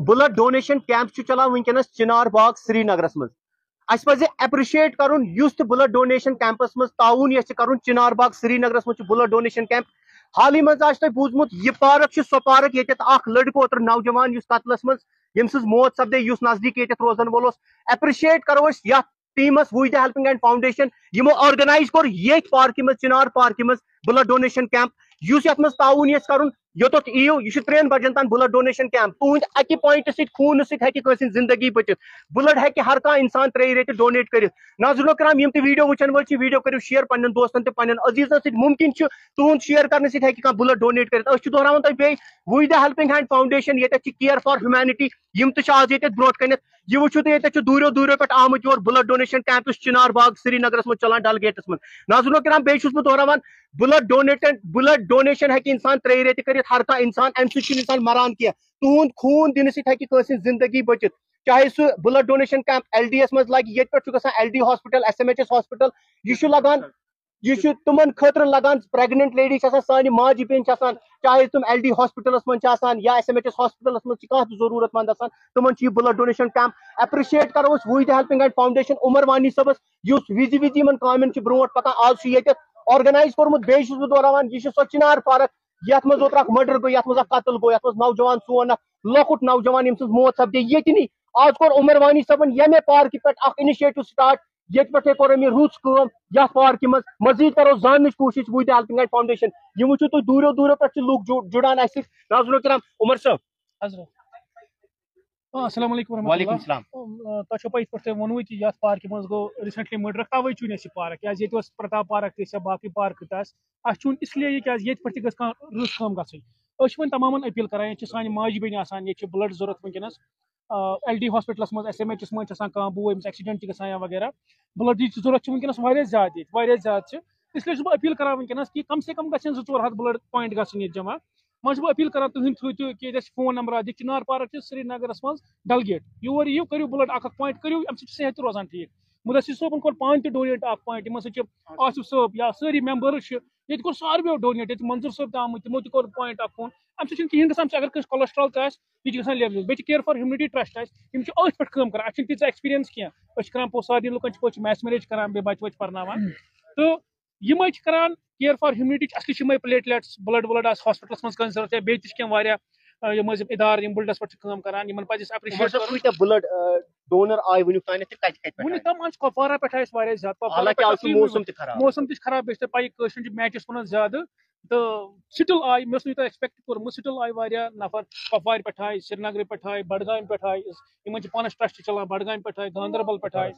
Blood donation camp चलान वनकस चिनार बाग श्रीनगर मज अस पे एप्रिशिएट कर ब्लड डोनेशन कैंपस मज ताउन कर, चिनार बाग श्रीनगर मज ब्लड डोनेशन कैंप। हाल ही मज बूजमुत यह पार्क सो पार्क ये लड़क ओतर नौजवान कतलस मज यम मौत सपदे नज़दीक, ये रोजन वोल एप्रिशिएट करो टीमस वुज हेल्पिंग एंड फाउंडेशन यमो ऑर्गेनाइज कोर, ये पार्क मज चिनार पार्क मज ब्लड डोनेशन कैंप। युस यथ ताउन ये कर योत इो यह त्रेन बजन तन ब्लड डोनेशन कैंप तुंद अकि पॉइंट सत खून सत ज़िंदगी बचित ब्लड हे हर कह इंसान त्रे रेत डोनेट कर नाजरो कराम यम वीडियो वचन वो वीडियो करो शेयर पन्न दोस्तन तन अजीजन मुमकिन तुंद शेयर कर सत ब्लड डोनेट कर दोहरावन तुम बे वुज द हेल्पिंग हैंड फाउंडेशन ये केयर फॉर ह्यूमैनिटी यम आज ये ब्रो कन यह वो तो दूर दूर पे आमुत your blood donation camp Chinar Bagh Srinagar मज चलान डल गेटस मज नाजरो कराम बे दोहरावान ब्लड डोनेटन ब्लड डोनेशन हे इंसान त्रे रेत कर हर कह इंसान अम इंसान मरान कह तुंद खून दिन सह ज़िंदगी बचित। चाहे सह blood donation camp L D S मज लगे, ये पे L D hospital S M H S hospital. यह लगान यह तुम खतर लगान, प्रेगनेंट लेडी सान माजि बेन चाहे तुम एल डी हॉस्पिटल मज या S M H S hospital मज कह ज़रूरत मंद तुम ब्लड डोनेशन कैंप। एप्रिशिएट करो was the helping hand foundation, Umar Wani सबस विजि विजि कामें ब्रो पकान आज ये ऑर्गेनाइज कोर्मुत बे दोहरावान यह सो चिनार पार्क। यथ मज ओतर मर्डर गो यथ मज कतल गो यथ नौजवान सोन लकुट नौजवान यम मौत सपदे ये आज कौर उमर वानी सबन यमे पार्क पे इनिशिएटिव स्टार्ट ये पे कोर अमी रुच कम यथ मज, मजीद करो जान कोशिश वो हेल्पिंग एंड फाउंडेशन यह वो तुम दूरों दूरों पे लूक जुड़ान नाजर कराम उमर साहब। असलम तुम पे पे वोनव ये पार्क मज गो रिसेंटली मर्डर तवे चुन यह पार्क। क्या ये प्रताप पार्क तह बाकी पार्क तह इसलिए क्या ये पे रुस कम गई तमाम अपील करान ये सान माज बेन ये ब्लड ज़रूरत वनकस एल डी हॉस्पिटल मज एस एम एच मज बो अमिस एक्सीडेंट ग वगैरह। ब्लड ज़रूरत वनकस ज़्यादा ज़्यादा इसलिए अपील करान वनकस कि कम से कम गो हथ ब्लड पॉइंट गए वह बह अपील कर तुम थो कि फ़ोन नंबर आज चिनार पार्क श्रीनगर मज डलगेट योर यू करो ब्लड अख पॉइंट करो अम सेहत रोजान ठीक मुदसर सोबन कोर पान तो डोनेट अख पॉइंट इन आसिफ सोब या सारी मेंबर्स ये कोर सारे डोनेट ये मंजूर सोब आमुत तमो तोर पॉइंट अख फ़ोन अम कहें ग अगर कस कोलेस्ट्रॉल यह गसान लेवल बे केयर फॉर ह्यूमिटी ट्रस्ट अम पे कम कर अ तीचा एक्सपीरियंस कह कर सारे लुकन मैथ मैनेज कर बच वच पर्नावान तो यम करान केयर फॉर ह्यूमिटी असली प्लेटलेट्स ब्लड व्लड हॉस्पिटल मज कह ज़रूरत बे कम इदार ब्लडस पे करान अप्रिशिएट ब्लड डोनर आय वुन तान वुन तम आज कपवारा पे ज़्यादा मौसम मौसम तक खराब बे पे मैचस वन ज़्यादा तो सिटिल आय मे एक्सपेक्ट कोर्मुत सिटिल वारिया नफर कपवार पे आय श्रीनगर पे आय बडगाम पे आय इन पानस ट्रस्ट चलान बडगाम पे आय गांधरबल पे आय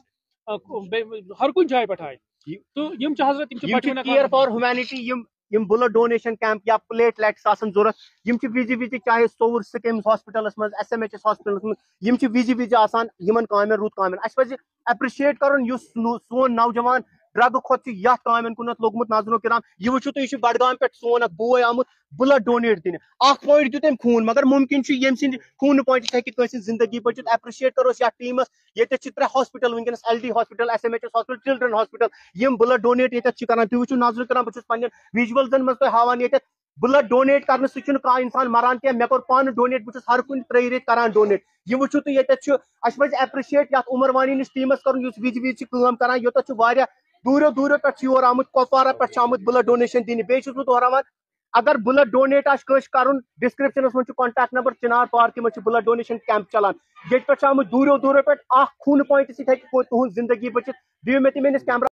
हर कुछ जाए पे यम हज़रत केयर फॉर ह्यूमैनिटी यम यम ब्लड डोनेशन कैंप या प्लेटलेट्स आसन ज़रूरत यम विजि विजि चाहे सोवर सिकिम्स हॉस्पिटल मज S M H S hospital मज यम विजि विजि आसान यमन कामें रुत कामें अस पजि एप्रिशिएट कर सोन नौजवान ड्रग खुद कामें कुन लोगमुत नजरो कराम। यह वो तो यह बडगाम पे सोन बोय आमुत ब्लड डोनेट दिन। पॉइंट दित खून, मगर मुमकिन यम सद खून पॉइंट हे ज़िंदगी बचित एप्रिशिएट करो टीम ये त्रे hospital वनकस L D hospital S M H S hospital children hospital यम ब्लड डोनेट ये कर। तुम वो नज़र कर बहुत विजुअल्सन मज हावान ये ब्लड डोनेट कर सह इंसान मरान कह मे पान डोनेट बहुत हर कुछ त्रे रेत कर डोनेट। यह वो तो ये अस एप्रिशिएट उमर वानी टीमस कर विज विज कर योत दूर दूर पे योर आमुत कपवारा पे आमुत ब्लड डोनेशन दिन। बेस दोहरावान अगर ब्लड डोनेट कर डिस्क्रिप्शन मे कॉन्टैक्ट नंबर चिनार पार्क मे ब्लड डोनेशन कैंप चलान। ये पे आमुत दूर दूर पे खून पॉइंट सह तुम ज़िंदगी बचित। दिव मे कैमरा